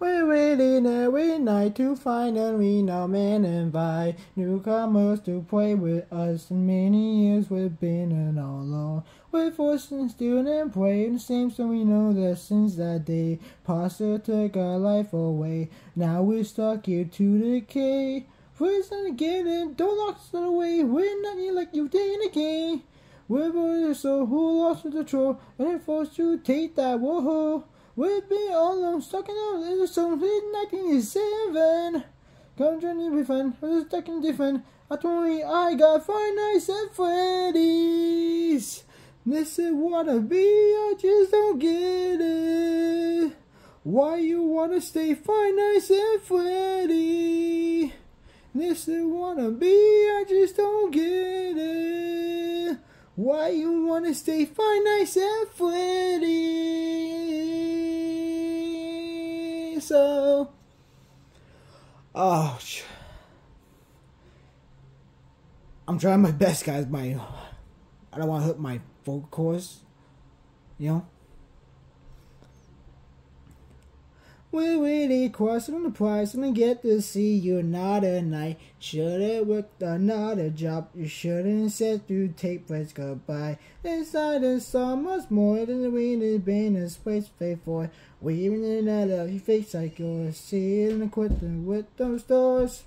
We're waiting every night to find a Reno man invite newcomers to play with us. In many years we've been in all alone. We're forcing student play the same so we know that since that day Pasta took our life away. Now we're stuck here to decay. Please not get in, don't lock us away. We're not here like you did in the game. We're so who lost the control and forced to take that whoa. We've been all alone, stuck in our little zone since 1987. Come journey be fun, we're stuck in different. Told me I got five nights at Freddy's. This is what I be, I just don't get it. Why you wanna stay five nights at Freddy? This is what I be, I just don't get it. Why you wanna stay five nights at Freddy? So, ouch. I'm trying my best, guys. My, I don't want to hurt my vocal cords. You know. We're really crossing the price and get to see you another night. Should've worked another job. You shouldn't said to take friends goodbye. Inside there's so much more than the wind has been a space pay for. Weaving in and out of your face like you're seeing the quitting with those doors.